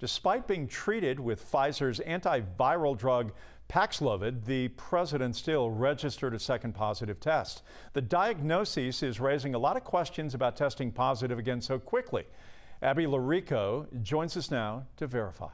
Despite being treated with Pfizer's antiviral drug Paxlovid, the president still registered a second positive test. The diagnosis is raising a lot of questions about testing positive again so quickly. Abby Llorico joins us now to verify.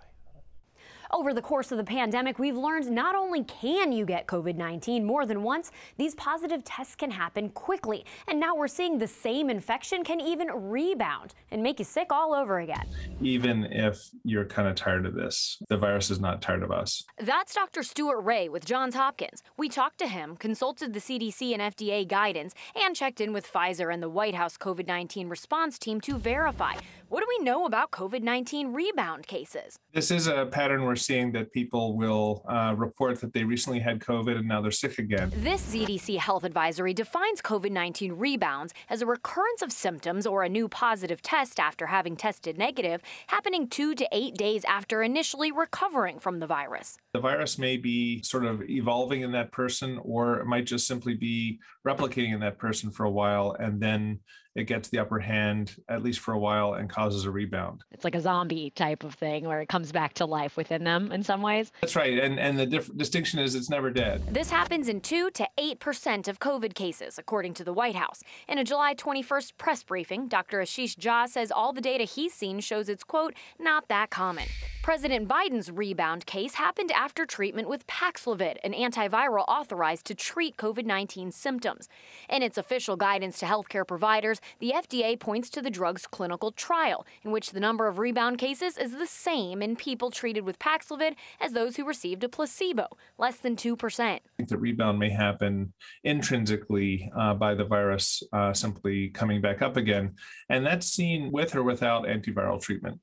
Over the course of the pandemic, we've learned not only can you get COVID-19 more than once, these positive tests can happen quickly. And now we're seeing the same infection can even rebound and make you sick all over again. Even if you're kind of tired of this, the virus is not tired of us. That's Dr. Stuart Ray with Johns Hopkins. We talked to him, consulted the CDC and FDA guidance, and checked in with Pfizer and the White House COVID-19 response team to verify. What do we know about COVID-19 rebound cases? This is a pattern we're seeing that people will uh, report that they recently had COVID and now they're sick again. This CDC health advisory defines COVID 19 rebounds as a recurrence of symptoms or a new positive test after having tested negative, happening two to eight days after initially recovering from the virus. The virus may be sort of evolving in that person, or it might just simply be replicating in that person for a while and then it gets the upper hand at least for a while and causes a rebound. It's like a zombie type of thing where it comes back to life within them in some ways. That's right. And and the diff- distinction is it's never dead. This happens in 2 to 8% of COVID cases according to the White House. In a July 21st press briefing, Dr. Ashish Jha says all the data he's seen shows it's quote not that common. President Biden's rebound case happened after treatment with Paxlovid, an antiviral authorized to treat COVID-19 symptoms. In its official guidance to healthcare providers, the FDA points to the drug's clinical trial, in which the number of rebound cases is the same in people treated with Paxlovid as those who received a placebo, less than 2%. I think the rebound may happen intrinsically uh, by the virus uh, simply coming back up again, and that's seen with or without antiviral treatment.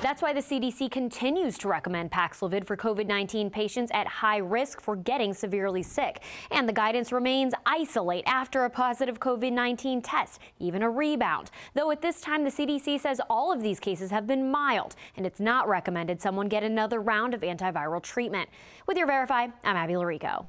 That's why the CDC continues to recommend Paxlovid for COVID-19 patients at high risk for getting severely sick. And the guidance remains isolate after a positive COVID-19 test, even a rebound. Though at this time, the CDC says all of these cases have been mild, and it's not recommended someone get another round of antiviral treatment. With your Verify, I'm Abby Llorico.